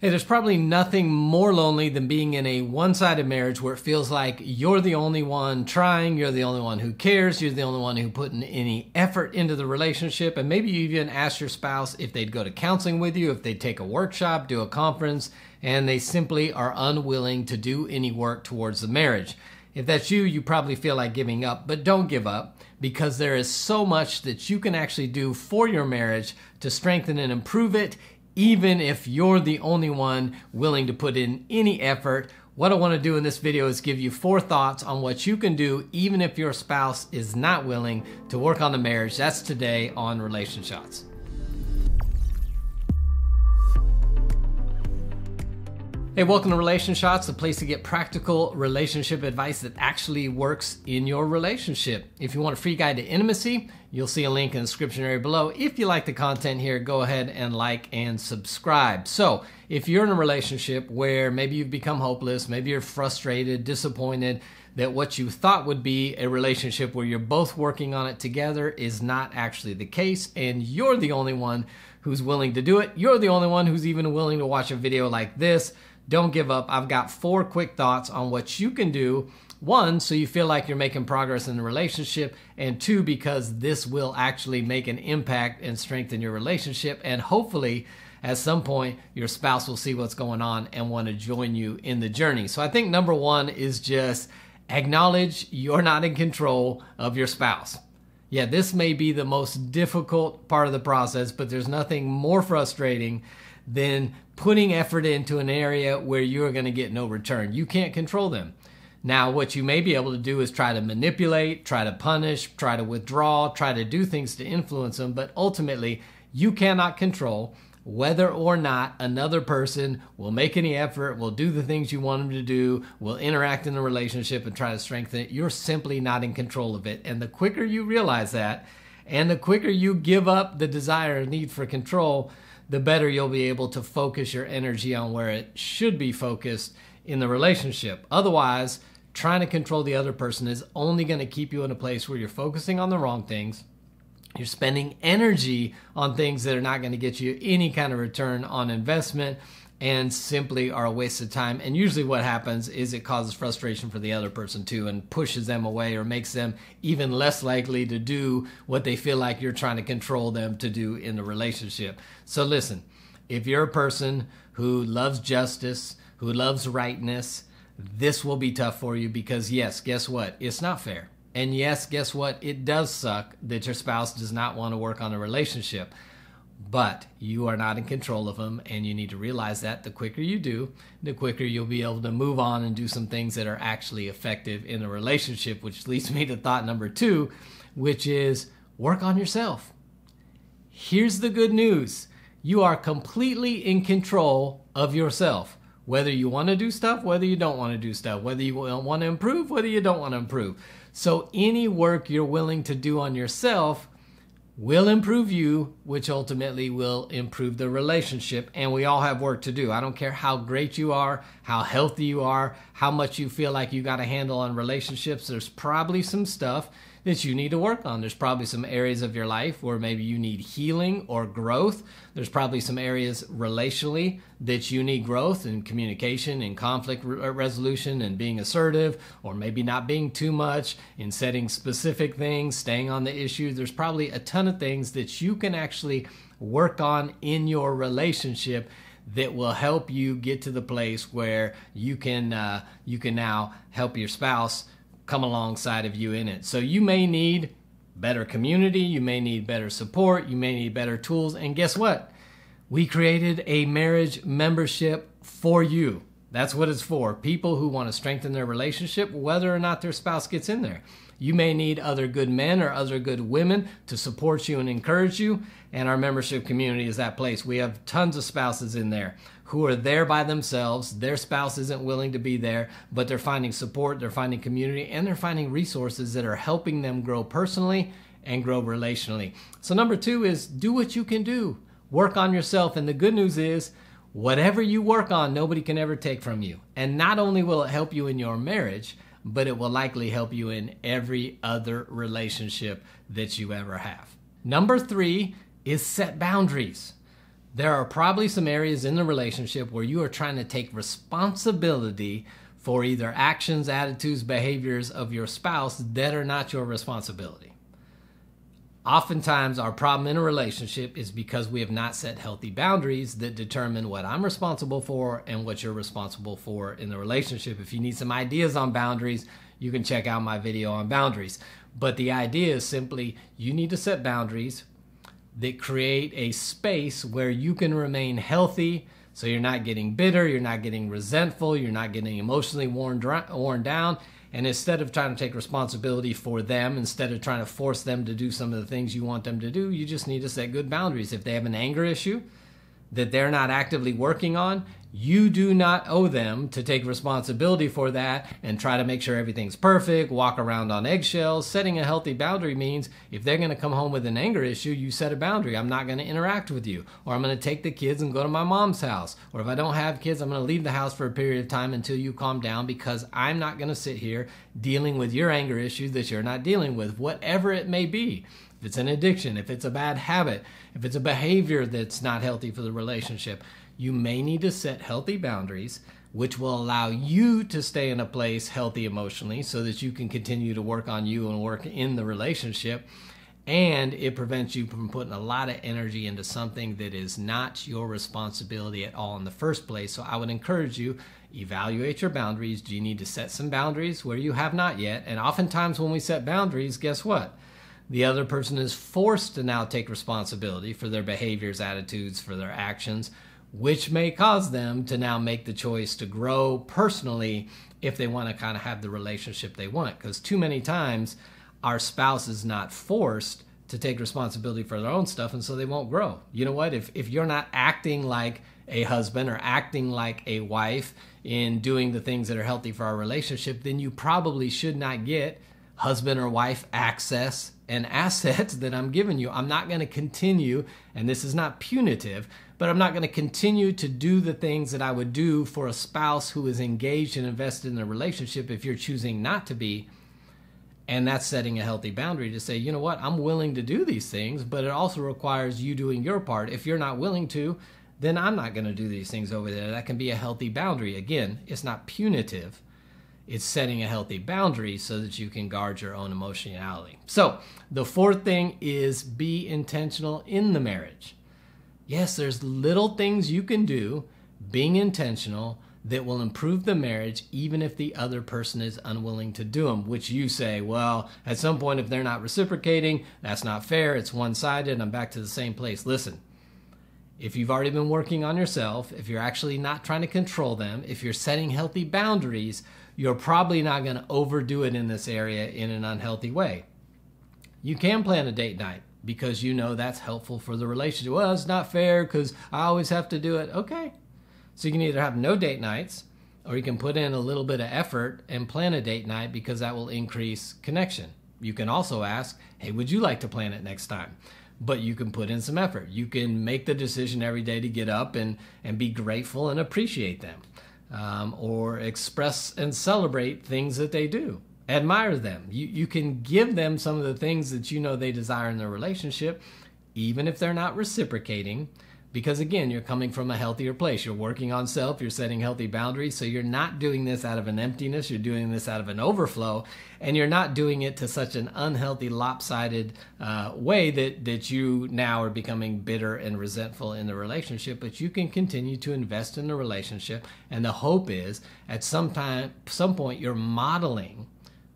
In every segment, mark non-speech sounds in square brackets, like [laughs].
Hey, there's probably nothing more lonely than being in a one sided marriage where it feels like you're the only one trying, you're the only one who cares, you're the only one who put in any effort into the relationship. And maybe you even ask your spouse if they'd go to counseling with you, if they'd take a workshop, do a conference, and they simply are unwilling to do any work towards the marriage. If that's you, you probably feel like giving up, but don't give up because there is so much that you can actually do for your marriage to strengthen and improve it even if you're the only one willing to put in any effort. What I want to do in this video is give you four thoughts on what you can do even if your spouse is not willing to work on the marriage. That's today on RelationShots. Hey, welcome to RelationShots, the place to get practical relationship advice that actually works in your relationship. If you want a free guide to intimacy, you'll see a link in the description area below. If you like the content here, go ahead and like and subscribe. So, if you're in a relationship where maybe you've become hopeless, maybe you're frustrated, disappointed, that what you thought would be a relationship where you're both working on it together is not actually the case, and you're the only one who's willing to do it. You're the only one who's even willing to watch a video like this don't give up. I've got four quick thoughts on what you can do. One, so you feel like you're making progress in the relationship, and two, because this will actually make an impact and strengthen your relationship. And hopefully, at some point, your spouse will see what's going on and want to join you in the journey. So I think number one is just acknowledge you're not in control of your spouse. Yeah, this may be the most difficult part of the process, but there's nothing more frustrating than putting effort into an area where you're going to get no return. You can't control them. Now, what you may be able to do is try to manipulate, try to punish, try to withdraw, try to do things to influence them, but ultimately, you cannot control whether or not another person will make any effort, will do the things you want them to do, will interact in the relationship and try to strengthen it. You're simply not in control of it. And the quicker you realize that, and the quicker you give up the desire and need for control, the better you'll be able to focus your energy on where it should be focused in the relationship. Otherwise, trying to control the other person is only going to keep you in a place where you're focusing on the wrong things. You're spending energy on things that are not going to get you any kind of return on investment and simply are a waste of time. And usually, what happens is it causes frustration for the other person too and pushes them away or makes them even less likely to do what they feel like you're trying to control them to do in the relationship. So, listen, if you're a person who loves justice, who loves rightness, this will be tough for you because, yes, guess what? It's not fair. And yes, guess what? It does suck that your spouse does not want to work on a relationship but you are not in control of them and you need to realize that the quicker you do the quicker you'll be able to move on and do some things that are actually effective in a relationship which leads me to thought number two which is work on yourself. Here's the good news. You are completely in control of yourself. Whether you want to do stuff whether you don't want to do stuff whether you want to improve whether you don't want to improve. So any work you're willing to do on yourself will improve you, which ultimately will improve the relationship. And we all have work to do. I don't care how great you are, how healthy you are, how much you feel like you got a handle on relationships. There's probably some stuff that you need to work on. There's probably some areas of your life where maybe you need healing or growth. There's probably some areas relationally that you need growth in communication and conflict re- uh, resolution and being assertive, or maybe not being too much in setting specific things, staying on the issue. There's probably a ton of things that you can actually work on in your relationship that will help you get to the place where you can uh, you can now help your spouse come alongside of you in it. So you may need better community, you may need better support, you may need better tools. And guess what? We created a marriage membership for you. That's what it's for. People who want to strengthen their relationship, whether or not their spouse gets in there. You may need other good men or other good women to support you and encourage you. And our membership community is that place. We have tons of spouses in there who are there by themselves. Their spouse isn't willing to be there, but they're finding support, they're finding community, and they're finding resources that are helping them grow personally and grow relationally. So, number two is do what you can do, work on yourself. And the good news is, whatever you work on, nobody can ever take from you. And not only will it help you in your marriage, but it will likely help you in every other relationship that you ever have. Number three is set boundaries. There are probably some areas in the relationship where you are trying to take responsibility for either actions, attitudes, behaviors of your spouse that are not your responsibility. Oftentimes, our problem in a relationship is because we have not set healthy boundaries that determine what I'm responsible for and what you're responsible for in the relationship. If you need some ideas on boundaries, you can check out my video on boundaries. But the idea is simply you need to set boundaries that create a space where you can remain healthy so you're not getting bitter, you're not getting resentful, you're not getting emotionally worn, worn down. And instead of trying to take responsibility for them, instead of trying to force them to do some of the things you want them to do, you just need to set good boundaries. If they have an anger issue that they're not actively working on, you do not owe them to take responsibility for that and try to make sure everything's perfect, walk around on eggshells. Setting a healthy boundary means if they're going to come home with an anger issue, you set a boundary. I'm not going to interact with you, or I'm going to take the kids and go to my mom's house, or if I don't have kids, I'm going to leave the house for a period of time until you calm down because I'm not going to sit here dealing with your anger issues that you're not dealing with, whatever it may be if it's an addiction, if it's a bad habit, if it's a behavior that's not healthy for the relationship, you may need to set healthy boundaries, which will allow you to stay in a place healthy emotionally so that you can continue to work on you and work in the relationship. And it prevents you from putting a lot of energy into something that is not your responsibility at all in the first place. So I would encourage you evaluate your boundaries. Do you need to set some boundaries where you have not yet? And oftentimes, when we set boundaries, guess what? The other person is forced to now take responsibility for their behaviors, attitudes, for their actions which may cause them to now make the choice to grow personally if they want to kind of have the relationship they want. Because too many times our spouse is not forced to take responsibility for their own stuff, and so they won't grow. You know what? If, if you're not acting like a husband or acting like a wife in doing the things that are healthy for our relationship, then you probably should not get husband or wife access and assets [laughs] that I'm giving you. I'm not going to continue, and this is not punitive, but I'm not going to continue to do the things that I would do for a spouse who is engaged and invested in a relationship if you're choosing not to be. And that's setting a healthy boundary to say, you know what, I'm willing to do these things, but it also requires you doing your part. If you're not willing to, then I'm not going to do these things over there. That can be a healthy boundary. Again, it's not punitive it's setting a healthy boundary so that you can guard your own emotionality. So, the fourth thing is be intentional in the marriage. Yes, there's little things you can do being intentional that will improve the marriage even if the other person is unwilling to do them, which you say, well, at some point, if they're not reciprocating, that's not fair, it's one sided, I'm back to the same place. Listen, if you've already been working on yourself, if you're actually not trying to control them, if you're setting healthy boundaries, you're probably not going to overdo it in this area in an unhealthy way. You can plan a date night because you know that's helpful for the relationship. Well, it's not fair because I always have to do it. Okay. So you can either have no date nights or you can put in a little bit of effort and plan a date night because that will increase connection. You can also ask, hey, would you like to plan it next time? But you can put in some effort. You can make the decision every day to get up and, and be grateful and appreciate them um, or express and celebrate things that they do. Admire them. You, you can give them some of the things that you know they desire in their relationship, even if they're not reciprocating because again you're coming from a healthier place. You're working on self you're setting healthy boundaries so you're not doing this out of an emptiness you're doing this out of an overflow and you're not doing it to such an unhealthy lopsided uh, way that that you now are becoming bitter and resentful in the relationship but you can continue to invest in the relationship and the hope is at some time some point your modeling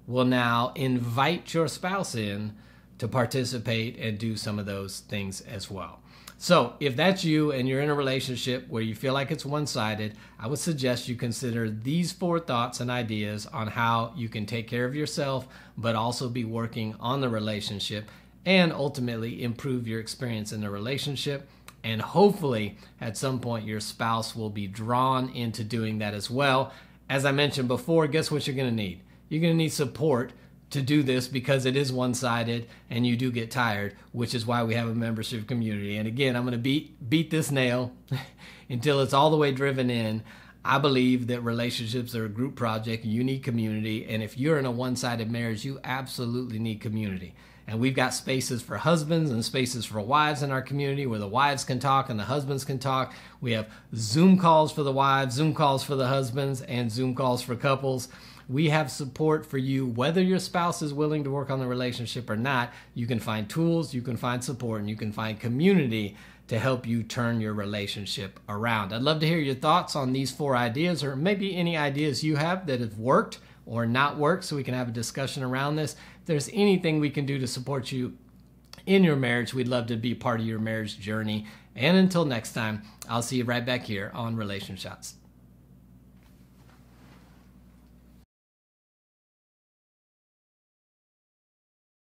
will now invite your spouse in to participate and do some of those things as well so, if that's you and you're in a relationship where you feel like it's one sided, I would suggest you consider these four thoughts and ideas on how you can take care of yourself, but also be working on the relationship and ultimately improve your experience in the relationship. And hopefully, at some point, your spouse will be drawn into doing that as well. As I mentioned before, guess what you're going to need? You're going to need support to do this because it is one sided and you do get tired, which is why we have a membership community. And again, I'm going to beat beat this nail [laughs] until it's all the way driven in. I believe that relationships are a group project, you need community, and if you're in a one-sided marriage, you absolutely need community. And we've got spaces for husbands and spaces for wives in our community where the wives can talk and the husbands can talk. We have Zoom calls for the wives, Zoom calls for the husbands, and Zoom calls for couples. We have support for you, whether your spouse is willing to work on the relationship or not. You can find tools, you can find support, and you can find community to help you turn your relationship around. I'd love to hear your thoughts on these four ideas, or maybe any ideas you have that have worked or not worked, so we can have a discussion around this. If there's anything we can do to support you in your marriage, we'd love to be part of your marriage journey. And until next time, I'll see you right back here on RelationShots.